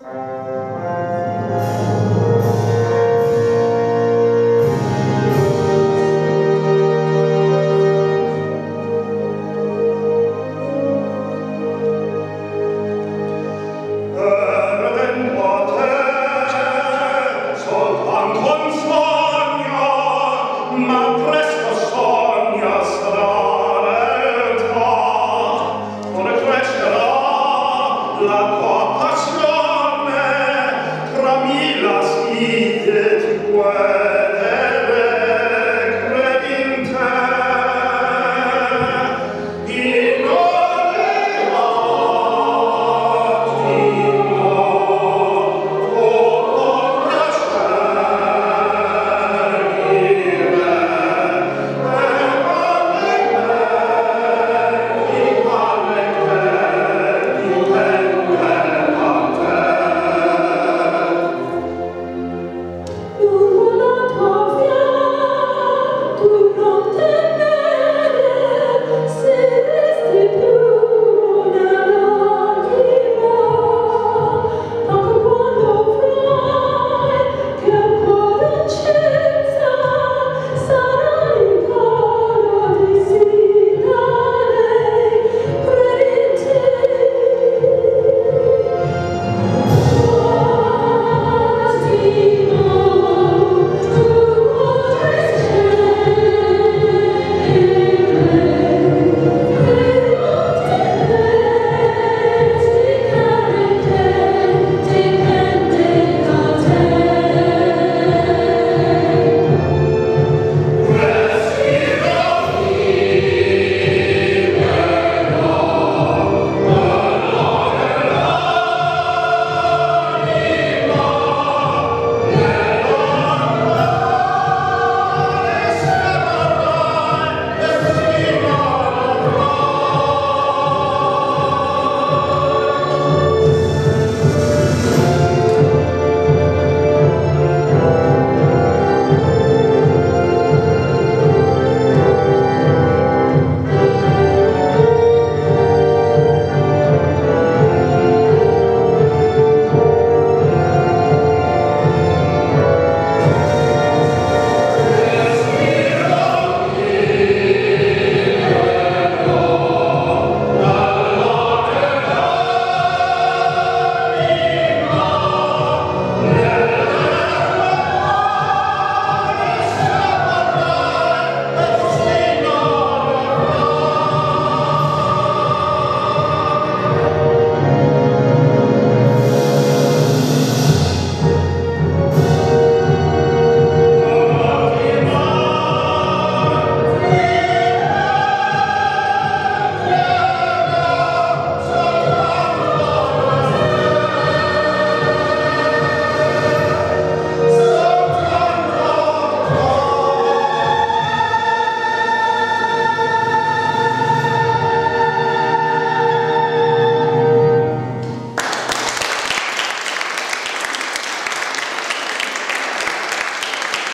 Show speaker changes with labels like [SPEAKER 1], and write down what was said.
[SPEAKER 1] Pervento a te, soltanto in ma presto sogna stranetà, come la tua world.